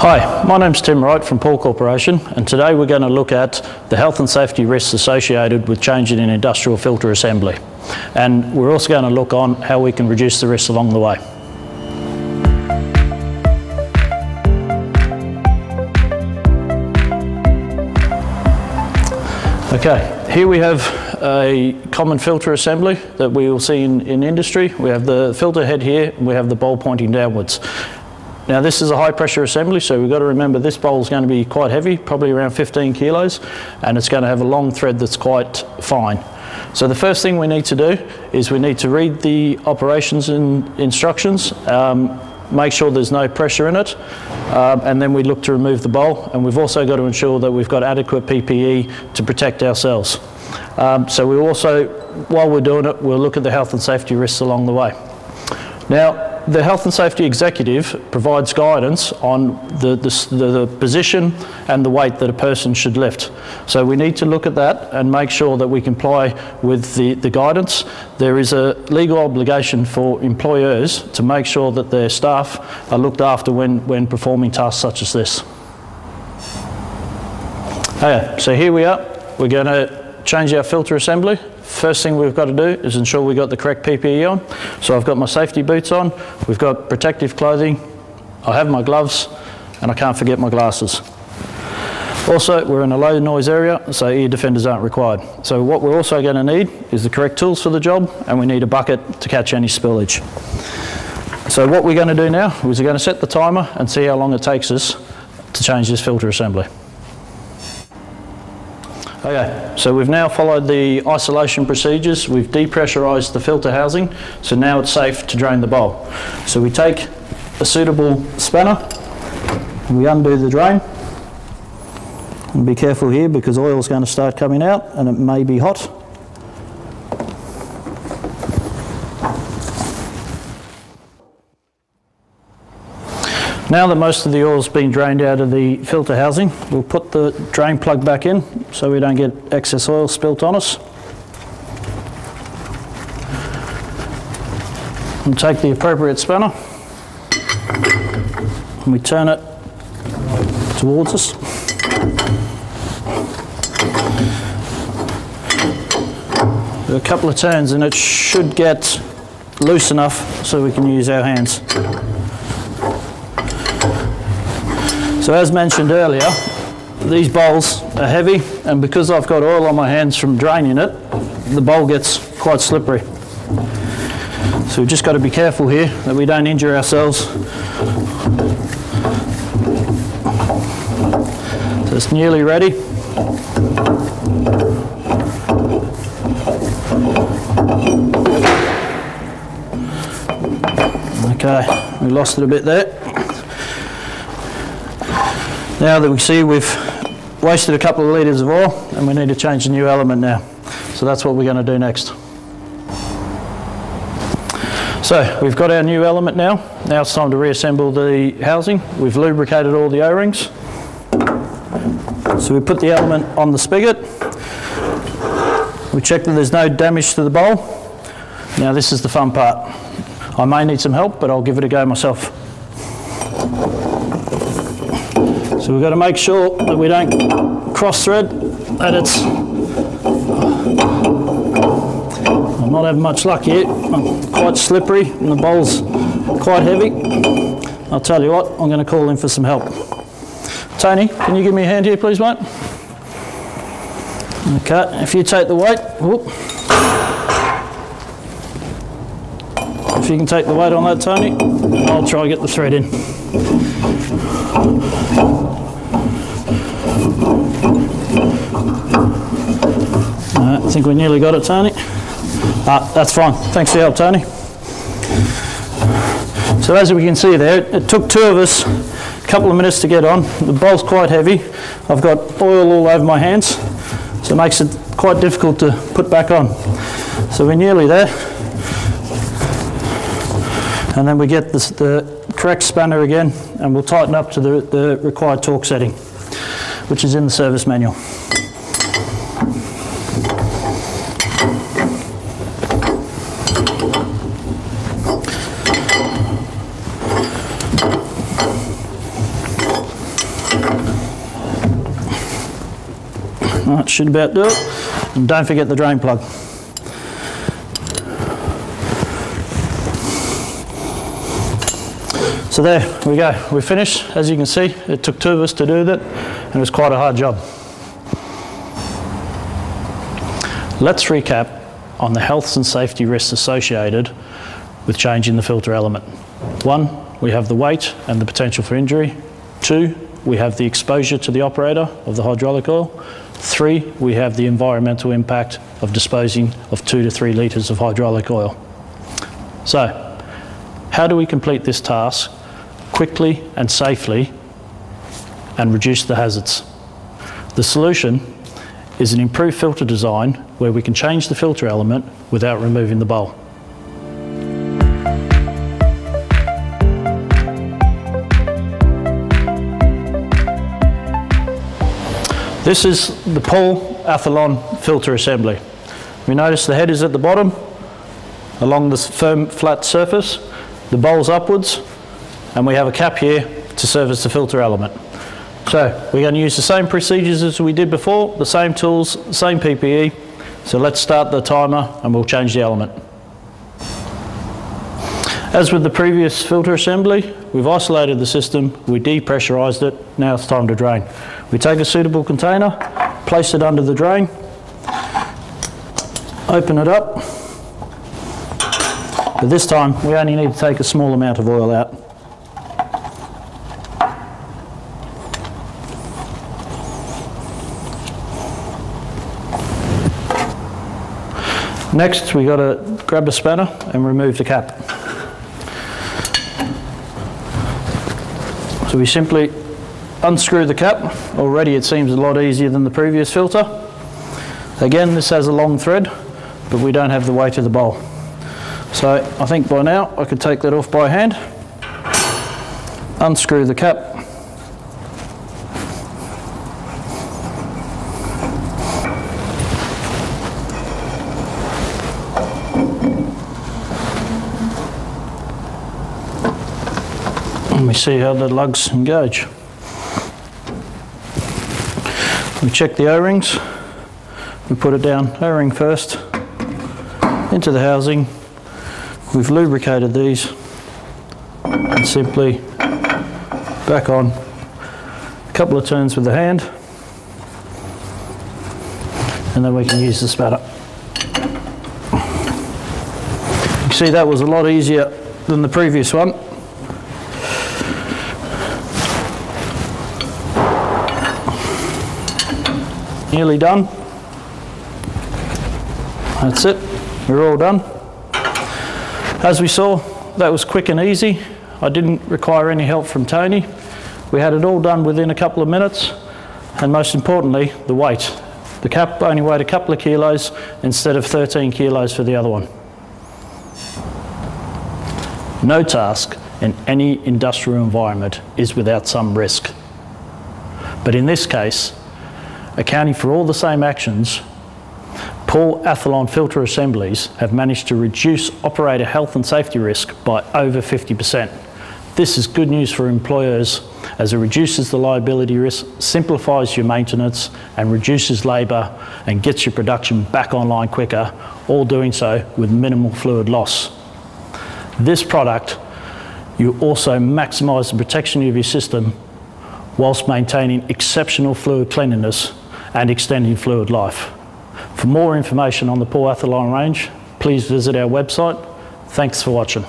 Hi, my name's Tim Wright from Pall Corporation and today we're going to look at the health and safety risks associated with changing an industrial filter assembly. And we're also going to look on how we can reduce the risks along the way. Okay, here we have a common filter assembly that we will see in, in industry. We have the filter head here and we have the bowl pointing downwards. Now this is a high pressure assembly, so we've got to remember this bowl is going to be quite heavy, probably around 15 kilos, and it's going to have a long thread that's quite fine. So the first thing we need to do is we need to read the operations in instructions, um, make sure there's no pressure in it, um, and then we look to remove the bowl. And we've also got to ensure that we've got adequate PPE to protect ourselves. Um, so we also, while we're doing it, we'll look at the health and safety risks along the way. Now, the health and safety executive provides guidance on the, the, the, position and the weight that a person should lift. So we need to look at that and make sure that we comply with the, the guidance. There is a legal obligation for employers to make sure that their staff are looked after when, when performing tasks such as this. Okay, so here we are. We're going to change our filter assembly First thing we've got to do is ensure we've got the correct PPE on. So I've got my safety boots on, we've got protective clothing, I have my gloves, and I can't forget my glasses. Also, we're in a low noise area, so ear defenders aren't required. So what we're also going to need is the correct tools for the job, and we need a bucket to catch any spillage. So what we're going to do now is we're going to set the timer and see how long it takes us to change this filter assembly. Okay, so we've now followed the isolation procedures. We've depressurised the filter housing, so now it's safe to drain the bowl. So we take a suitable spanner, we undo the drain. And be careful here because oil is going to start coming out and it may be hot. Now that most of the oil's been drained out of the filter housing, we'll put the drain plug back in so we don't get excess oil spilt on us. And take the appropriate spanner and we turn it towards us. a couple of turns and it should get loose enough so we can use our hands. So as mentioned earlier, these bowls are heavy and because I've got oil on my hands from draining it, the bowl gets quite slippery. So we've just got to be careful here that we don't injure ourselves. So it's nearly ready. Okay, we lost it a bit there. Now that we see we've wasted a couple of litres of oil and we need to change the new element now. So that's what we're going to do next. So we've got our new element now. Now it's time to reassemble the housing. We've lubricated all the O-rings. So we put the element on the spigot. We check that there's no damage to the bowl. Now this is the fun part. I may need some help, but I'll give it a go myself. So we've got to make sure that we don't cross thread, that it's, I'm not having much luck here, I'm quite slippery and the bowl's quite heavy. I'll tell you what, I'm going to call in for some help. Tony, can you give me a hand here please mate? Okay, if you take the weight, whoop. If you can take the weight on that Tony, I'll try and get the thread in. I think we nearly got it, Tony. Ah, that's fine. Thanks for your help, Tony. So as we can see there, it took two of us a couple of minutes to get on. The bowl's quite heavy. I've got oil all over my hands, so it makes it quite difficult to put back on. So we're nearly there. And then we get the correct spanner again, and we'll tighten up to the, the required torque setting, which is in the service manual. That should about do it. And don't forget the drain plug. So there we go, we're finished. As you can see, it took two of us to do that, and it was quite a hard job. Let's recap on the health and safety risks associated with changing the filter element. One, we have the weight and the potential for injury. Two, we have the exposure to the operator of the hydraulic oil. Three, we have the environmental impact of disposing of two to three litres of hydraulic oil. So, how do we complete this task quickly and safely and reduce the hazards? The solution is an improved filter design where we can change the filter element without removing the bowl. This is the Pall Athalon filter assembly. We notice the head is at the bottom along this firm flat surface, the bowl's upwards, and we have a cap here to service the filter element. So we're going to use the same procedures as we did before, the same tools, the same PPE. So let's start the timer and we'll change the element. As with the previous filter assembly, we've isolated the system, we depressurised it, now it's time to drain. We take a suitable container, place it under the drain, open it up, but this time we only need to take a small amount of oil out. Next, we got to grab a spanner and remove the cap. So we simply unscrew the cap. Already it seems a lot easier than the previous filter. Again, this has a long thread, but we don't have the weight of the bowl. So I think by now I could take that off by hand, unscrew the cap, we see how the lugs engage. We check the O-rings, we put it down. O-ring first, into the housing, we've lubricated these. And simply back on. A couple of turns with the hand. And then we can use the spatter. You see that was a lot easier than the previous one. Nearly done. That's it. We're all done. As we saw, that was quick and easy. I didn't require any help from Tony. We had it all done within a couple of minutes. And most importantly, the weight. The cap only weighed a couple of kilos instead of 13 kilos for the other one. No task in any industrial environment is without some risk. But in this case, accounting for all the same actions, Pall Athalon filter assemblies have managed to reduce operator health and safety risk by over 50%. This is good news for employers as it reduces the liability risk, simplifies your maintenance and reduces labour and gets your production back online quicker, all doing so with minimal fluid loss. This product, you also maximise the protection of your system whilst maintaining exceptional fluid cleanliness and extending fluid life. For more information on the Pall range, please visit our website. Thanks for watching.